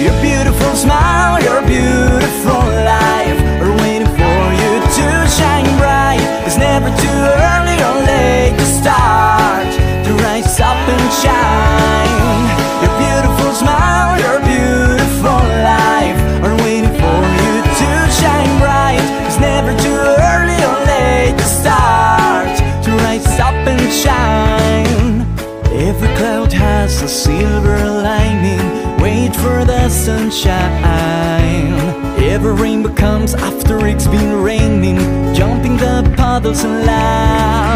Your beautiful smile, your beautiful life are waiting for you to shine bright. It's never too early or late to start to rise up and shine. Your beautiful smile, your beautiful life are waiting for you to shine bright. It's never too early or late to start to rise up and shine. Every cloud has a silver lining. Wait for the sunshine. Every rainbow comes after it's been raining. Jumping the puddles and laugh.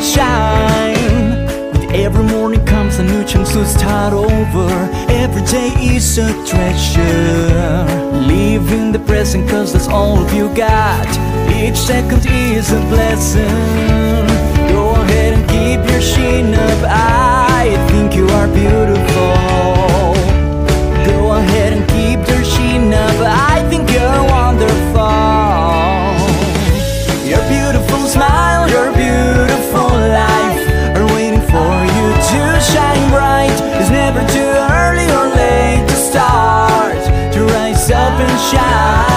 Up and every morning comes a new chance to start over. Every day is a treasure. Live in the present, cause that's all you got. Each second is a blessing. Go ahead and keep your chin up. shine.